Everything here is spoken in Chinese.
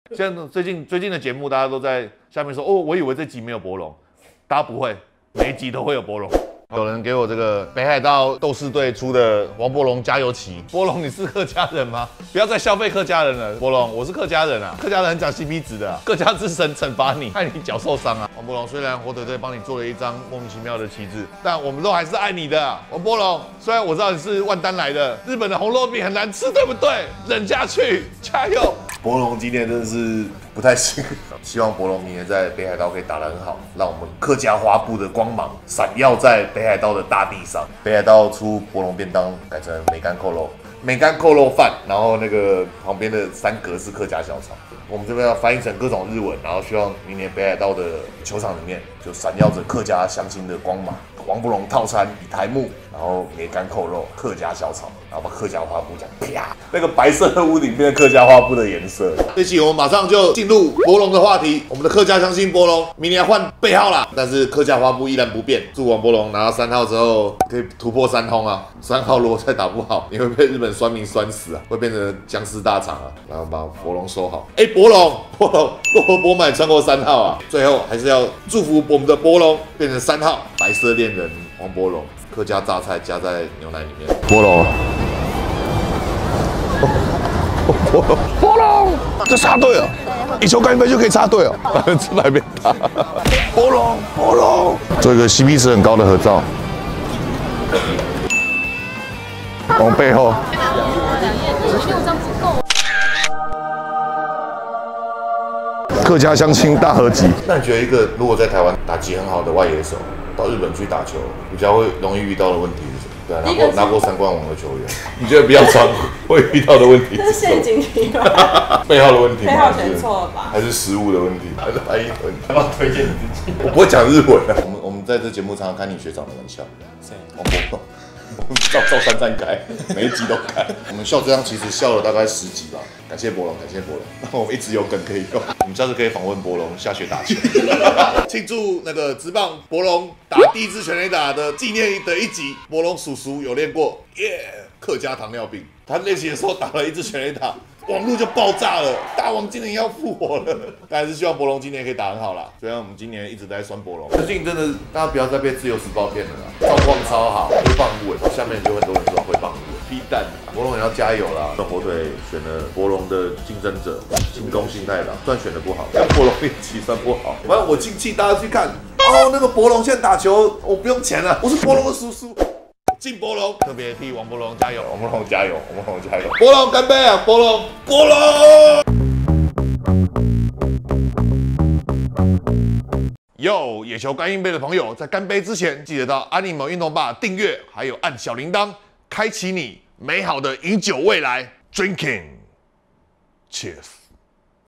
现在最近最近的节目，大家都在下面说哦，我以为这集没有博龙，大家不会，每一集都会有博龙。有人给我这个北海道斗士队出的王博龙加油旗。伯龙，你是客家人吗？不要再消费客家人了。伯龙，我是客家人啊，客家人很讲 CP 值的，客家之神惩罚你，害你脚受伤啊。王伯龙，虽然火腿队帮你做了一张莫名其妙的旗帜，但我们都还是爱你的。王伯龙，虽然我知道你是万丹来的，日本的红肉饼很难吃，对不对？忍下去，加油。博龙今天真的是不太行，希望博龙明年在北海道可以打得很好，让我们客家花布的光芒闪耀在北海道的大地上。北海道出博龙便当改成梅干扣肉，梅干扣肉饭，然后那个旁边的三格是客家小炒。我们这边要翻译成各种日文，然后希望明年北海道的球场里面就闪耀着客家乡亲的光芒。王伯龙套餐以台木，然后梅干扣肉，客家小炒，然后把客家花布讲啪，那个白色的屋顶变成客家花布的颜色。这期我们马上就进入博龙的话题，我们的客家相亲博龙明年换背号啦，但是客家花布依然不变。祝王伯龙拿到三号之后可以突破三通啊！三号如果再打不好，你会被日本酸民酸死啊，会变成僵尸大场啊！然后把博龙收好。哎，博龙，博龙，洛河博满穿过三号啊！最后还是要祝福我们的博龙变成三号，白色恋人黄博龙，客家榨菜加在牛奶里面。博龙，博龙，博龙，这插队了，一球干一杯就可以插队哦，百分之百被打。博龙，博龙，做一个 CP 值很高的合照。往背后。客家相亲大合集。那你觉得一个如果在台湾打击很好的外野手，到日本去打球，比较会容易遇到的问题是什么？对啊，拿过拿过三冠王的球员，你觉得比较常会遇到的问题这是陷阱题吗？背后的问题吗？背后选错了吧？还是食物的问题？还是翻译的问题？要不要推荐你自己？我不会讲日文的。我们我们在这节目常常开你学长的玩笑。谁？王伯龙，我们照照三站开，每一集都开。我们笑这样其实笑了大概十集吧。感谢博龙，感谢博龙，那我们一直有梗可以用。我们下次可以访问博龙下雪打球，庆祝那个直棒博龙打第一支全垒打的纪念的一集。博龙叔叔有练过，耶！客家糖尿病，他练习的时候打了一支全垒打。网络就爆炸了，大王今年要复活了，但还是希望博龙今年可以打很好啦。虽然我们今年一直在酸博龙，最近真的大家不要再被自由时报骗了况超好，挥棒稳，下面就很多人说挥棒稳，逼蛋，博龙也要加油啦。那火腿选了博龙的竞争者，进攻心太郎，算选的不好，跟博龙一起算不好。反正我亲戚大家去看，哦，那个博龙现在打球，我不用钱了，我是博龙的叔叔。进博龙，特别替王博龙加油，王博龙加油，王博龙加油，博龙干杯啊！博龙，博龙。哟野球干一杯的朋友，在干杯之前，记得到安利某运动吧订阅，还有按小铃铛，开启你美好的饮酒未来。Drinking，Cheers。